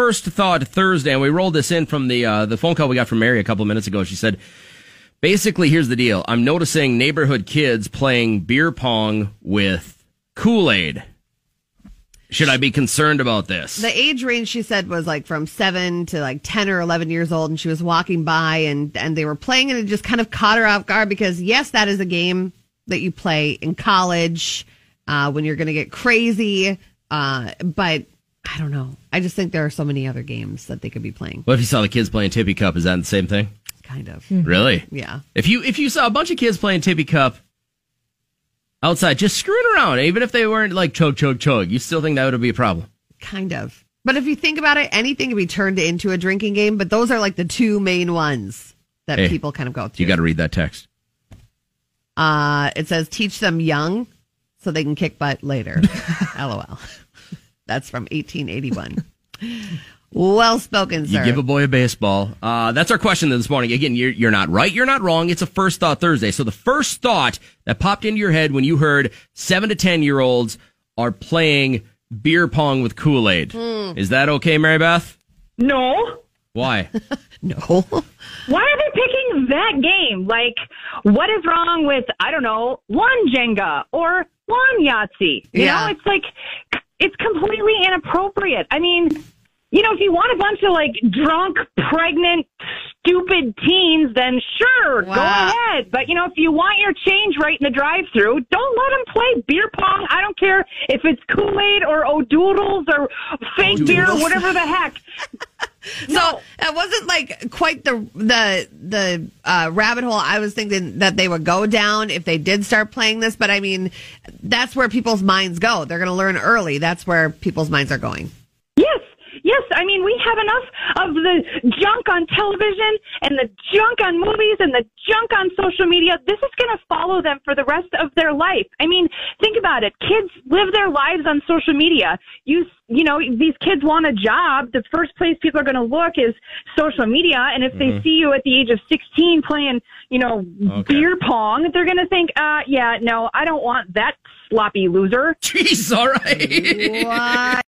first thought Thursday, and we rolled this in from the uh, the phone call we got from Mary a couple minutes ago. She said, basically, here's the deal: I'm noticing neighborhood kids playing beer pong with Kool Aid. Should I be concerned about this? The age range she said was like from seven to like ten or eleven years old, and she was walking by and and they were playing, and it just kind of caught her off guard because yes, that is a game that you play in college uh, when you're going to get crazy, uh, but. I don't know. I just think there are so many other games that they could be playing. What if you saw the kids playing Tippy Cup? Is that the same thing? Kind of. Really? Yeah. If you if you saw a bunch of kids playing Tippy Cup outside, just screwing around, even if they weren't like chug chug chug, you still think that would be a problem? Kind of. But if you think about it, anything can be turned into a drinking game, but those are like the two main ones that Hey, people kind of go through. You got to read that text. Uh, it says teach them young so they can kick butt later. LOL. That's from 1881. Well spoken, sir. You give a boy a baseball. Uh, that's our question this morning. Again, you're, you're not right. You're not wrong. It's a first thought Thursday. So the first thought that popped into your head when you heard seven to 10 year olds are playing beer pong with Kool Aid. Hmm. Is that okay, Mary Beth? No. Why? no. Why are they picking that game? Like, what is wrong with, I don't know, one Jenga or one Yahtzee? You Yeah. know, it's like, it's completely inappropriate. I mean, you know, if you want a bunch of like drunk, pregnant, stupid teens, then sure, go ahead. But you know, if you want your change right in the drive-through, don't let them play beer pong. I don't care if it's Kool-Aid or O'Doul's or fake beer, or whatever the heck. So it wasn't like quite the the the uh, rabbit hole I was thinking that they would go down if they did start playing this. But I mean, that's where people's minds go. They're going to learn early. That's where people's minds are going. Yes, yes. I mean, we have enough of the junk on television and the junk on movies and the junk on social media. This is going to follow them for the rest of their life. I mean, think about it. Kids live their lives on social media. You, you know, these kids want a job. The first place people are going to look is social media. And if they see you at the age of 16 playing, you know, Okay. beer pong, they're going to think, uh, yeah, no, I don't want that sloppy loser. Jeez, all right. What?